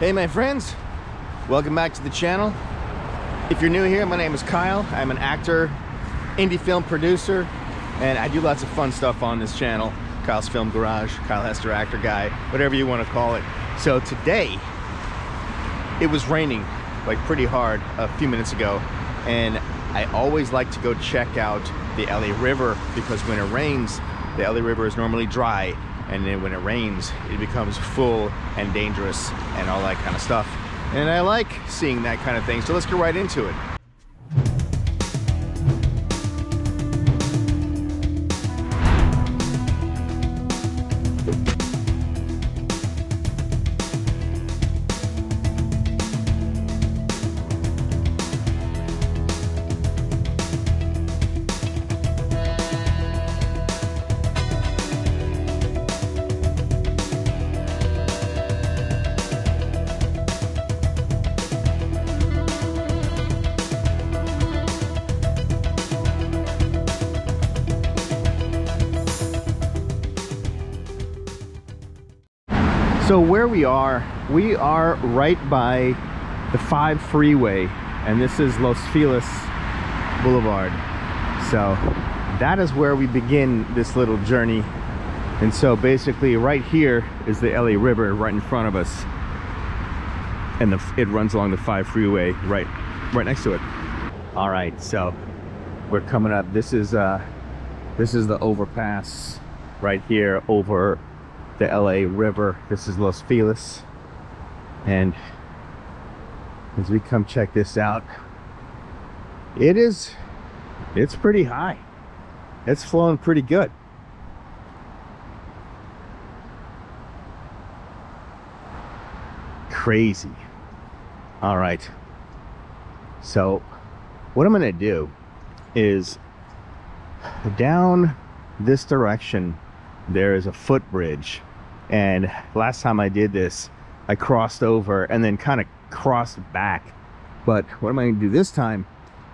Hey my friends, welcome back to the channel. If you're new here, my name is Kyle. I'm an actor, indie film producer, and I do lots of fun stuff on this channel. Kyle's Film Garage, Kyle Hester Actor Guy, whatever you want to call it. So today, it was raining like pretty hard a few minutes ago, and I always like to go check out the LA River because when it rains, the LA River is normally dry and then when it rains it becomes full and dangerous and all that kind of stuff. And I like seeing that kind of thing so let's get right into it So where we are, we are right by the 5 freeway and this is Los Feliz Boulevard. So that is where we begin this little journey. And so basically right here is the LA River right in front of us. And the, it runs along the 5 freeway right right next to it. All right, so we're coming up. This is uh this is the overpass right here over the LA River. This is Los Feliz. And as we come check this out, it is, it's pretty high. It's flowing pretty good. Crazy. All right. So what I'm going to do is down this direction there is a footbridge and last time I did this I crossed over and then kind of crossed back. But what am I going to do this time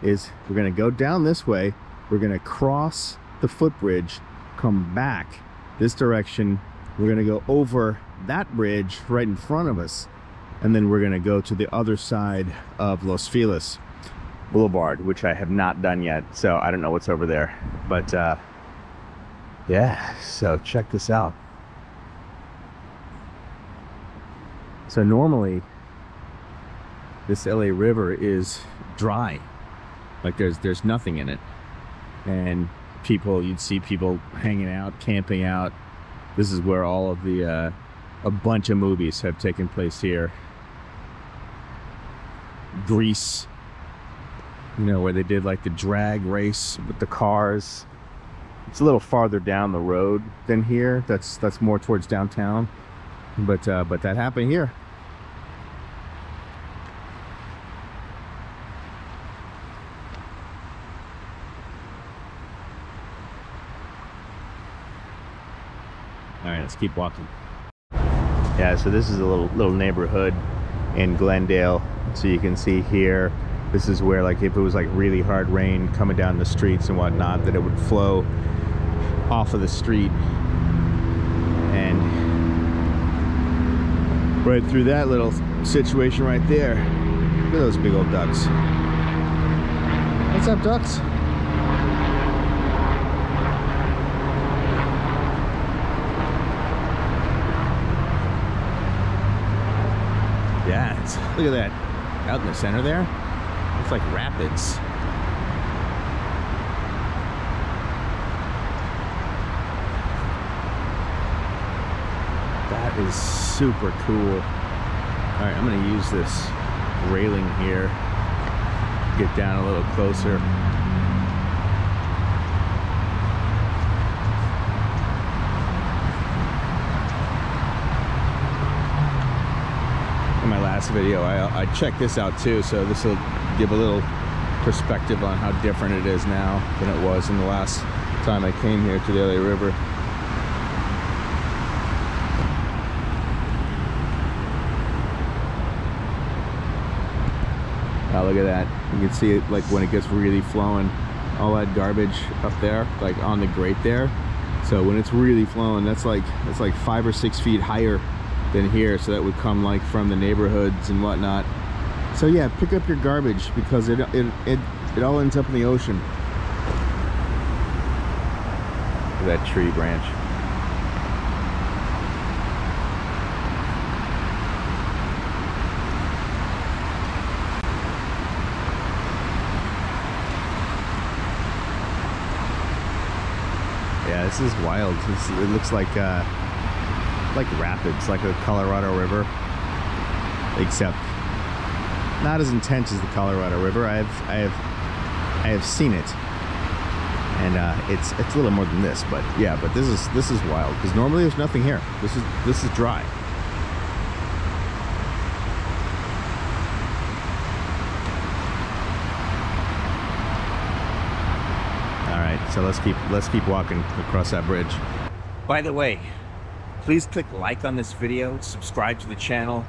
is we're going to go down this way. We're going to cross the footbridge come back this direction. We're going to go over that bridge right in front of us. And then we're going to go to the other side of Los Feliz Boulevard which I have not done yet. So I don't know what's over there. But uh, yeah so check this out so normally this LA River is dry. Like there's there's nothing in it. And people you'd see people hanging out camping out. This is where all of the uh, a bunch of movies have taken place here. Grease you know where they did like the drag race with the cars. It's a little farther down the road than here. That's that's more towards downtown. But uh, but that happened here let's keep walking. Yeah so this is a little little neighborhood in Glendale. So you can see here this is where like if it was like really hard rain coming down the streets and whatnot that it would flow off of the street. And right through that little situation right there look at those big old ducks. What's up ducks yeah look at that. Out in the center there? It's like rapids. That is super cool. All right i'm to use this railing here. Get down a little closer in my last video I, I checked this out too so this will give a little perspective on how different it is now than it was in the last time I came here to the LA River Now look at that. You can see it like when it gets really flowing. All that garbage up there, like on the grate there. So when it's really flowing, that's like that's like five or six feet higher than here so that would come like from the neighborhoods and whatnot. So yeah pick up your garbage because it it it, it all ends up in the ocean. That tree branch. Yeah, this is wild. This, it looks like uh, like rapids, like the Colorado River, except not as intense as the Colorado River. I have I have I have seen it, and uh, it's it's a little more than this, but yeah. But this is this is wild because normally there's nothing here. This is this is dry. All right, so let's keep let's keep walking across that bridge. By the way, please click like on this video, subscribe to the channel.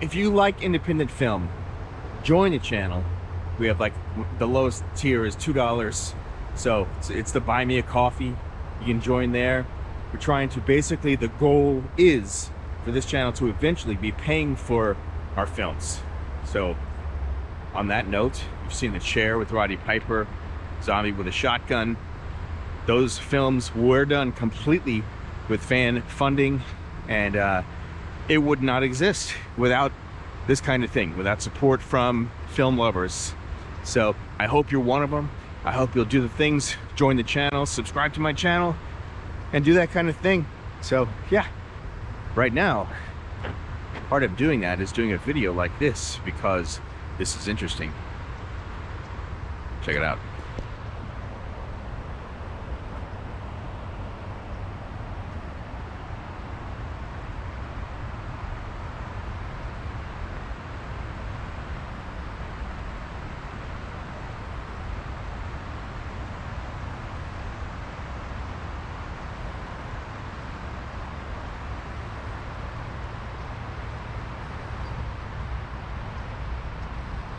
If you like independent film, join the channel. We have like the lowest tier is two dollars, so it's, it's the buy me a coffee. You can join there. We're trying to basically the goal is for this channel to eventually be paying for our films. So on that note, you've seen the chair with Roddy Piper, Zombie with a shotgun. Those films were done completely with fan funding and uh, it would not exist without this kind of thing, without support from film lovers. So I hope you're one of them. I hope you'll do the things, join the channel, subscribe to my channel, and do that kind of thing. So yeah, right now, part of doing that is doing a video like this because this is interesting. Check it out.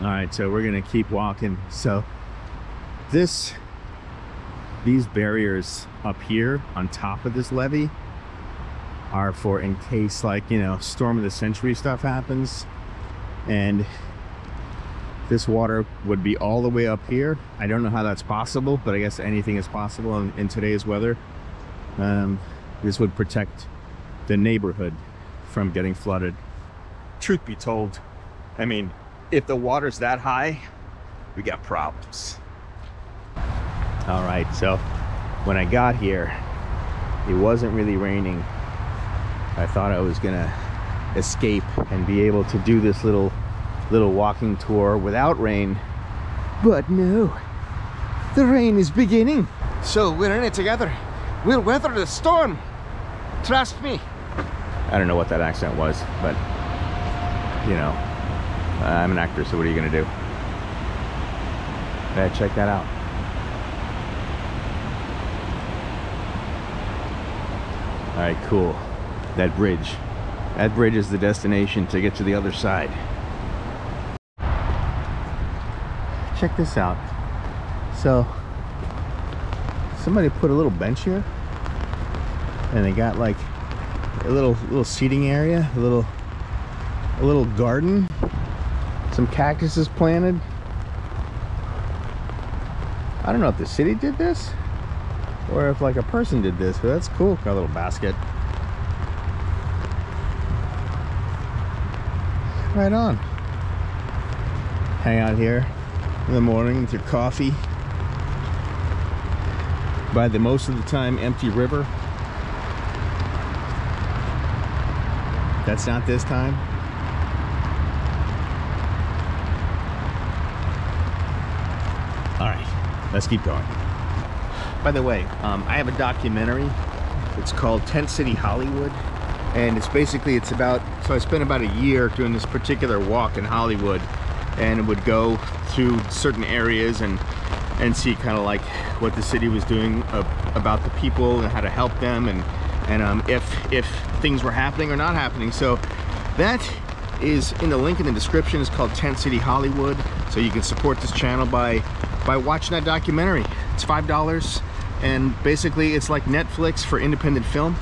All right so we're gonna keep walking. So this these barriers up here on top of this levee are for in case like you know storm of the century stuff happens. And this water would be all the way up here. I don't know how that's possible but i guess anything is possible in, in today's weather. Um, this would protect the neighborhood from getting flooded. Truth be told i mean if the water's that high, we got problems. All right, so when I got here, it wasn't really raining. I thought I was gonna escape and be able to do this little little walking tour without rain. But no, the rain is beginning. So we're in it together. We'll weather the storm. Trust me. I don't know what that accent was, but you know, I'm an actor, so what are you gonna do? Yeah, check that out. All right, cool. That bridge. That bridge is the destination to get to the other side. Check this out. So, somebody put a little bench here, and they got like a little little seating area, a little a little garden some cactuses planted. I don't know if the city did this or if like a person did this, but that's cool. Got a little basket. Right on. Hang out here in the morning with your coffee by the most of the time empty river. That's not this time. All right, let's keep going. By the way, um, I have a documentary. It's called Tent City Hollywood. And it's basically, it's about, so I spent about a year doing this particular walk in Hollywood and it would go through certain areas and and see kind of like what the city was doing about the people and how to help them and and um, if if things were happening or not happening. So that is in the link in the description. It's called Tent City Hollywood. So you can support this channel by by watching that documentary. It's five dollars, and basically it's like Netflix for independent film.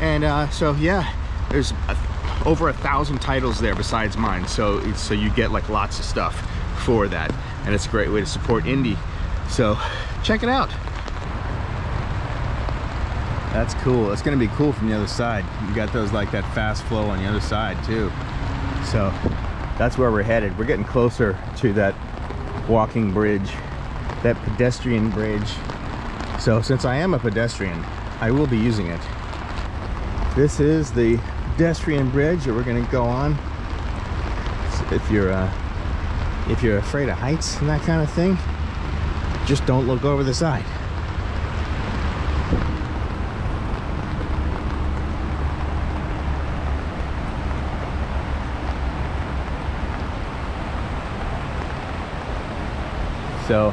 And uh, so yeah, there's a over a thousand titles there besides mine. So, so you get like lots of stuff for that. And it's a great way to support indie. So check it out. That's cool. It's gonna be cool from the other side. You got those like that fast flow on the other side too. So that's where we're headed. We're getting closer to that walking bridge, that pedestrian bridge. So since I am a pedestrian, I will be using it. This is the pedestrian bridge that we're gonna go on. If you're uh, if you're afraid of heights and that kind of thing, just don't look over the side. So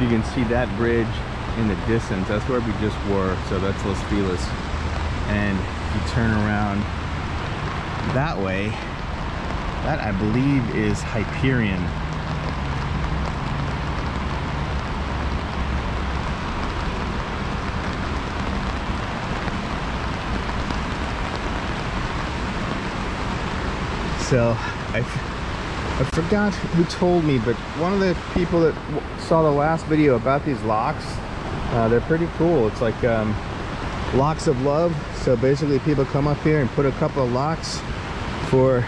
you can see that bridge in the distance. That's where we just were. So that's Los Feliz. And if you turn around that way, that I believe is Hyperion. So I I forgot who told me, but one of the people that saw the last video about these locks, uh, they're pretty cool. It's like um, locks of love. So basically people come up here and put a couple of locks for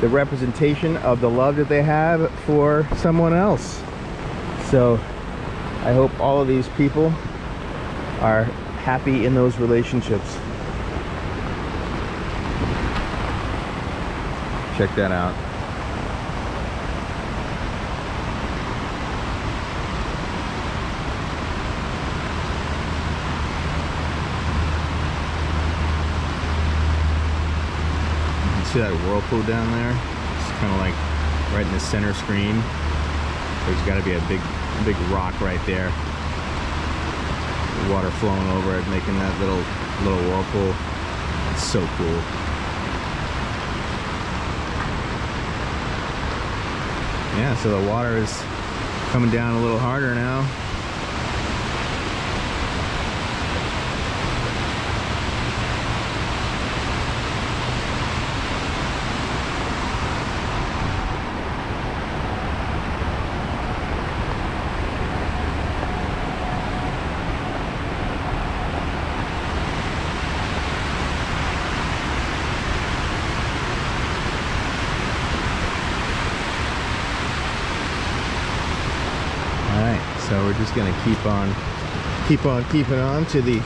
the representation of the love that they have for someone else. So I hope all of these people are happy in those relationships. Check that out. See that whirlpool down there? It's kind of like right in the center screen. There's got to be a big, big rock right there. Water flowing over it, making that little, little whirlpool. It's so cool. Yeah, so the water is coming down a little harder now. so we're just gonna keep on keep on keeping on to the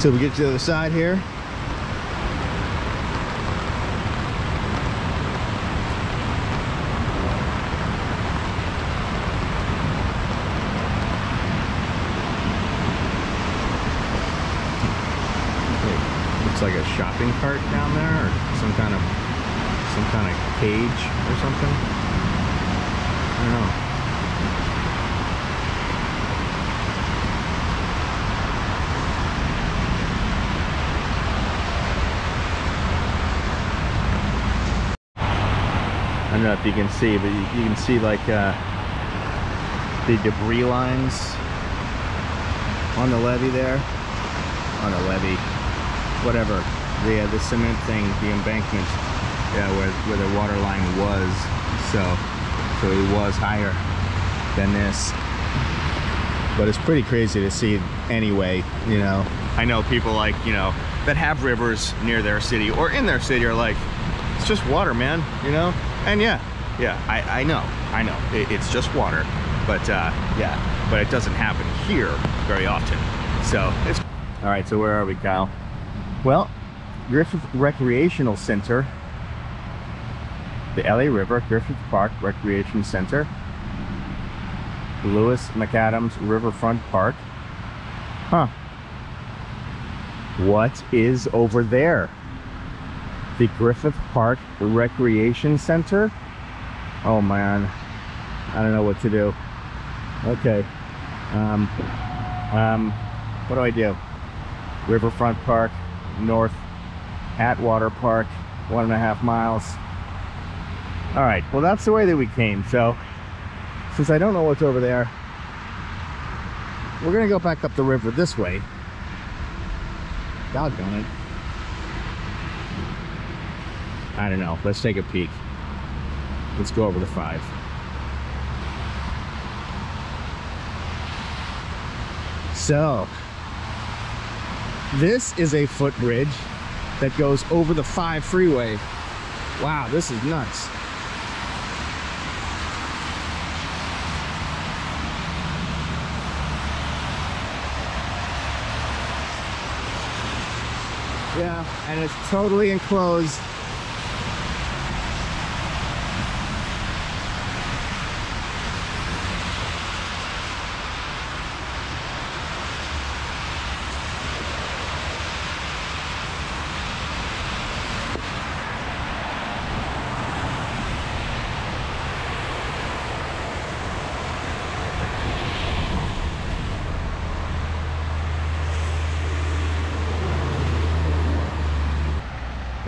till we get to the other side here. Looks like a shopping cart down there or some kind of some kind of cage or something. I don't know don't know if you can see, but you, you can see like uh, the debris lines on the levee there. On the levee, whatever. The, uh, the cement thing, the embankment, yeah, where, where the water line was. So, so it was higher than this. But it's pretty crazy to see anyway, you know. I know people like, you know, that have rivers near their city or in their city are like, it's just water, man, you know? And yeah, yeah, I, I know, I know. It, it's just water, but uh, yeah, but it doesn't happen here very often. So it's all right. So where are we, Kyle? Well, Griffith Recreational Center, the LA River Griffith Park Recreation Center, Lewis MacAdams Riverfront Park. Huh. What is over there? The Griffith Park Recreation Center. Oh man, I don't know what to do. Okay. Um, um, what do I do? Riverfront Park, North Atwater Park, one and a half miles. All right, well that's the way that we came. So since I don't know what's over there, we're gonna go back up the river this way. Doggone it. I don't know. Let's take a peek. Let's go over the five. So, this is a footbridge that goes over the 5 freeway. Wow, this is nuts. Yeah, and it's totally enclosed.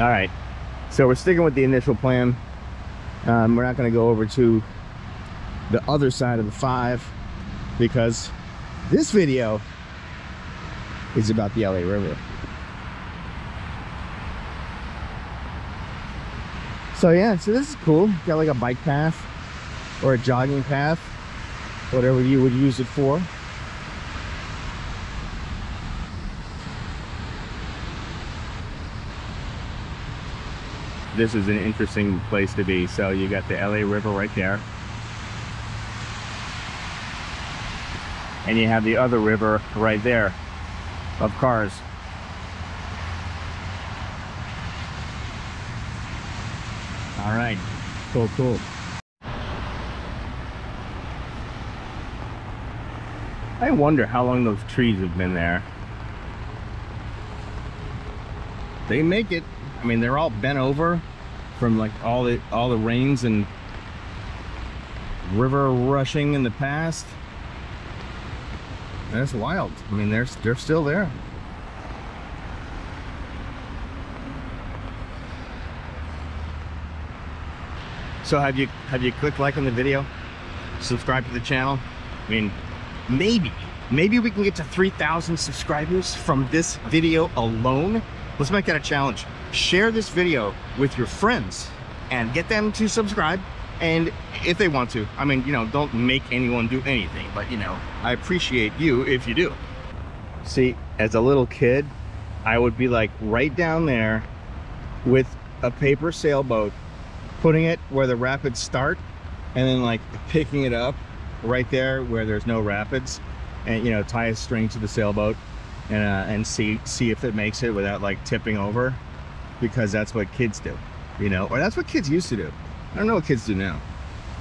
All right, so we're sticking with the initial plan. Um, we're not going to go over to the other side of the five because this video is about the LA River. So yeah, so this is cool. Got like a bike path or a jogging path, whatever you would use it for. This is an interesting place to be. So you got the LA River right there. And you have the other river right there of cars. All right, cool, cool. I wonder how long those trees have been there. They make it I mean, they're all bent over from like all the all the rains and river rushing in the past. That's wild. I mean, they're they're still there. So have you have you clicked like on the video? Subscribe to the channel? I mean, maybe maybe we can get to 3,000 subscribers from this video alone. Let's make that a challenge. Share this video with your friends and get them to subscribe. And if they want to i mean you know don't make anyone do anything but you know i appreciate you if you do. See as a little kid i would be like right down there with a paper sailboat putting it where the rapids start and then like picking it up right there where there's no rapids and you know tie a string to the sailboat and uh, and see see if it makes it without like tipping over because that's what kids do, you know, or that's what kids used to do. I don't know what kids do now,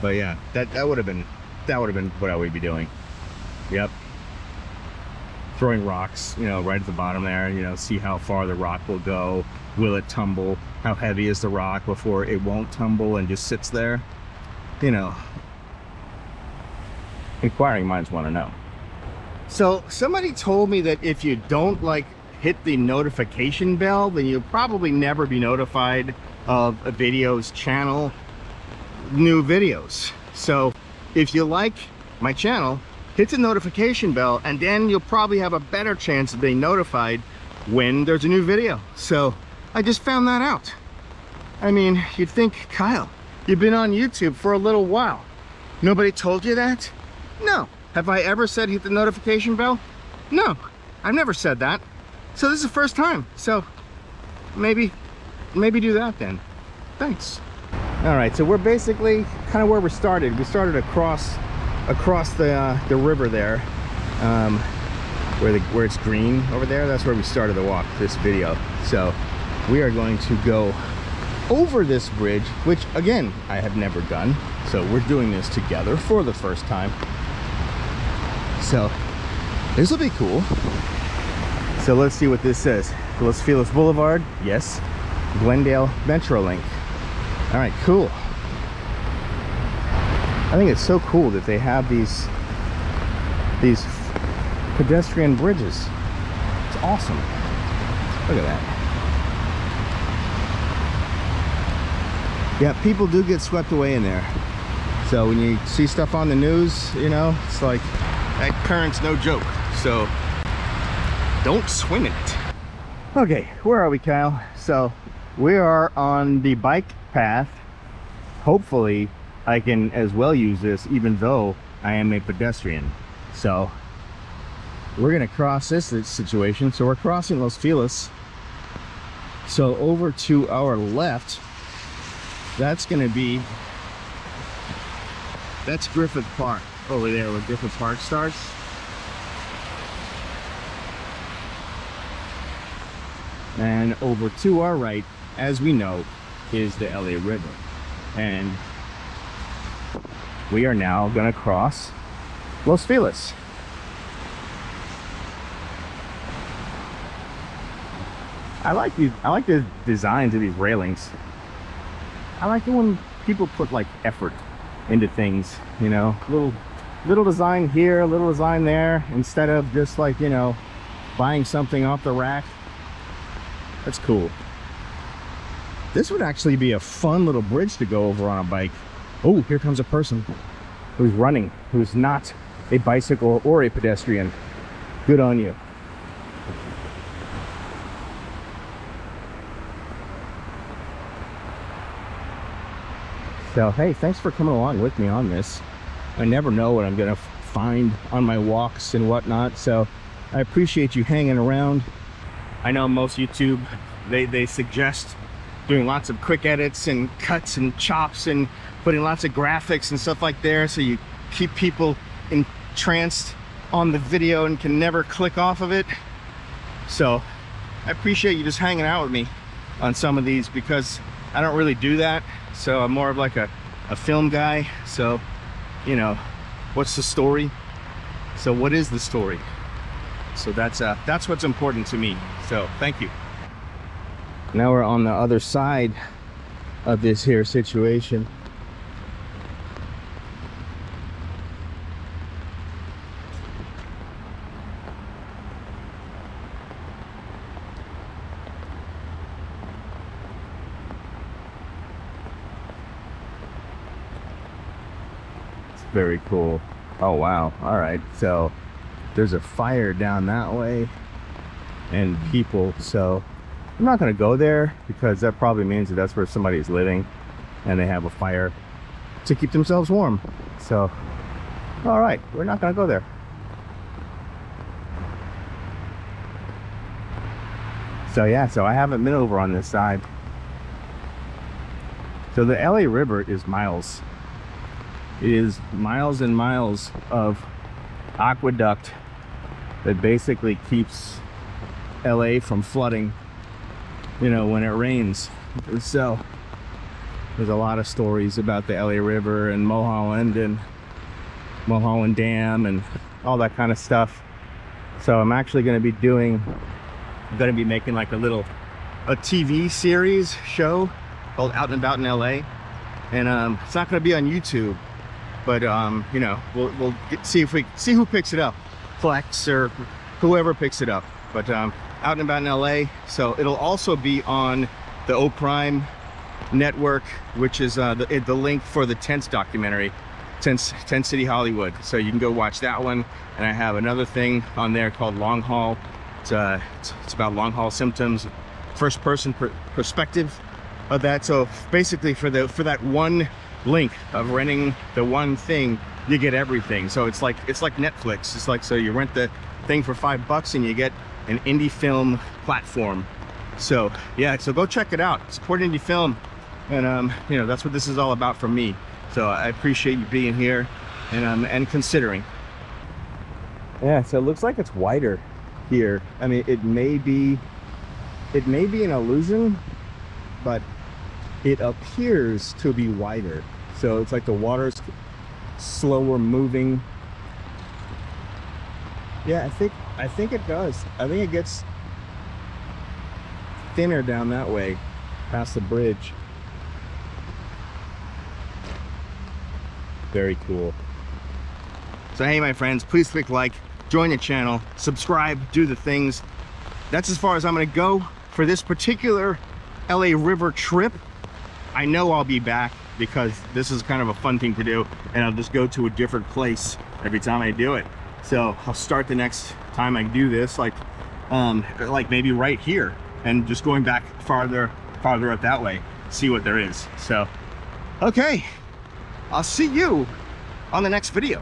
but yeah, that, that would have been, that would have been what I would be doing. Yep. Throwing rocks, you know, right at the bottom there, you know, see how far the rock will go. Will it tumble? How heavy is the rock before it won't tumble and just sits there? You know, inquiring minds want to know. So somebody told me that if you don't like hit the notification bell, then you'll probably never be notified of a video's channel new videos. So if you like my channel, hit the notification bell and then you'll probably have a better chance of being notified when there's a new video. So I just found that out. I mean, you'd think, Kyle, you've been on YouTube for a little while. Nobody told you that? No. Have I ever said hit the notification bell? No, I've never said that. So this is the first time. So maybe, maybe do that then. Thanks. All right, so we're basically kind of where we started. We started across, across the uh, the river there, um, where the where it's green over there. That's where we started the walk. This video. So we are going to go over this bridge, which again I have never done. So we're doing this together for the first time. So this will be cool. So let's see what this says. Los Feliz Boulevard, yes. Glendale Metrolink. All right, cool. I think it's so cool that they have these these pedestrian bridges. It's awesome. Look at that. Yeah, people do get swept away in there. So when you see stuff on the news, you know, it's like that current's no joke. So don't swim in it. Okay, where are we, Kyle? So we are on the bike path. Hopefully I can as well use this even though I am a pedestrian. So we're gonna cross this situation. So we're crossing Los Feliz. So over to our left, that's gonna be, that's Griffith Park over there where Griffith Park starts. And over to our right, as we know, is the LA River. And we are now gonna cross Los Feliz. I like these I like the designs of these railings. I like it when people put like effort into things, you know, little little design here, little design there, instead of just like, you know, buying something off the rack. That's cool. This would actually be a fun little bridge to go over on a bike. Oh, here comes a person who's running, who's not a bicycle or a pedestrian. Good on you. So, hey, thanks for coming along with me on this. I never know what I'm going to find on my walks and whatnot. So I appreciate you hanging around. I know most YouTube, they, they suggest doing lots of quick edits and cuts and chops and putting lots of graphics and stuff like there so you keep people entranced on the video and can never click off of it. So I appreciate you just hanging out with me on some of these because I don't really do that. So I'm more of like a, a film guy. So, you know, what's the story? So what is the story? So that's uh, that's what's important to me. So thank you. Now we're on the other side of this here situation. Very cool. Oh wow. All right. So there's a fire down that way and people. So i'm not going to go there because that probably means that that's where somebody is living and they have a fire to keep themselves warm. So all right. We're not going to go there. So yeah. So i haven't been over on this side. So the la river is miles it is miles and miles of aqueduct that basically keeps LA from flooding, you know, when it rains. So there's a lot of stories about the LA River and Mulholland and Mulholland Dam and all that kind of stuff. So I'm actually going to be doing, I'm going to be making like a little, a TV series show called Out and About in LA. And um, it's not going to be on YouTube but um, you know, we'll, we'll get, see if we see who picks it up, Flex or whoever picks it up. But um, out and about in LA, so it'll also be on the O Prime network, which is uh, the, the link for the Tense documentary, Tense Tent City Hollywood. So you can go watch that one. And I have another thing on there called Long Haul. It's, uh, it's, it's about long haul symptoms, first person per perspective of that. So basically for the for that one link of renting the one thing you get everything. So it's like it's like netflix. It's like so you rent the thing for five bucks and you get an indie film platform. So yeah so go check it out. Support indie film. And um you know that's what this is all about for me. So i appreciate you being here and um and considering. Yeah so it looks like it's wider here. I mean it may be it may be an illusion but it appears to be wider. So it's like the water's slower moving. Yeah i think i think it does. I think it gets thinner down that way past the bridge. Very cool. So hey my friends please click like join the channel subscribe do the things. That's as far as i'm to go for this particular la river trip I know I'll be back because this is kind of a fun thing to do and I'll just go to a different place every time I do it. So I'll start the next time I do this like um, like maybe right here and just going back farther farther up that way, see what there is. So, okay, I'll see you on the next video.